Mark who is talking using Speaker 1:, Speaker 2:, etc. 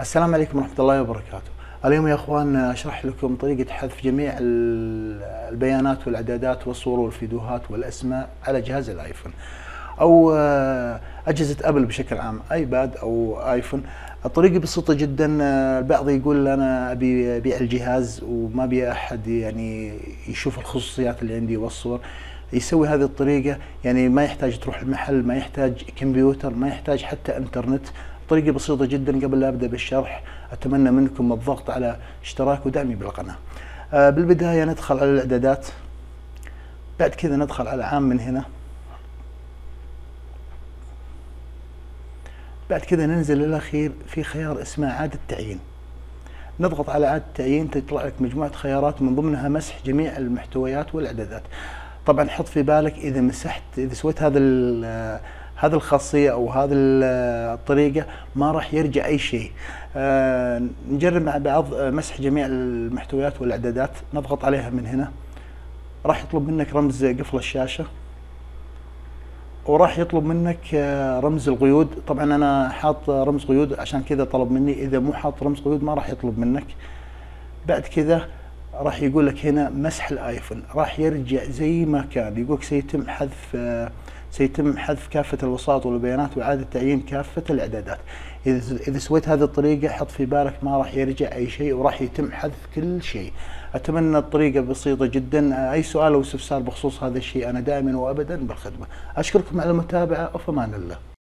Speaker 1: السلام عليكم ورحمة الله وبركاته. اليوم يا إخوان أشرح لكم طريقة حذف جميع البيانات والإعدادات والصور والفيديوهات والأسماء على جهاز الآيفون أو آه، أجهزة أبل بشكل عام آيباد أو آيفون. الطريقة بسيطة جدا البعض يقول أنا أبي أبيع الجهاز وما أبي أحد يعني يشوف الخصوصيات اللي عندي والصور. يسوي هذه الطريقة يعني ما يحتاج تروح المحل ما يحتاج كمبيوتر ما يحتاج حتى إنترنت طريقة بسيطة جدا قبل لا أبدأ بالشرح. أتمنى منكم الضغط على اشتراك ودعمي بالقناة. آه بالبداية ندخل على الإعدادات. بعد كذا ندخل على عام من هنا. بعد كذا ننزل للأخير في خيار اسمه إعادة تعيين نضغط على إعادة تعيين تطلع لك مجموعة خيارات من ضمنها مسح جميع المحتويات والإعدادات. طبعا حط في بالك إذا مسحت إذا سويت هذا هذه الخاصية أو هذه الطريقة ما راح يرجع أي شيء. آه نجرب مع بعض مسح جميع المحتويات والإعدادات نضغط عليها من هنا. راح يطلب منك رمز قفل الشاشة وراح يطلب منك آه، رمز القيود. طبعا أنا حاط رمز قيود عشان كذا طلب مني. إذا مو حاط رمز قيود ما راح يطلب منك. بعد كذا راح يقول لك هنا مسح الآيفون. راح يرجع زي ما كان. يقولك سيتم حذف آه سيتم حذف كافة الوساط والبيانات وإعادة تعيين كافة الإعدادات. إذا سويت هذه الطريقة حط في بالك ما راح يرجع أي شيء وراح يتم حذف كل شيء. أتمنى الطريقة بسيطة جدا. أي سؤال أو استفسار بخصوص هذا الشيء أنا دائما وأبدا بالخدمة. أشكركم على المتابعة. وفي أمان الله.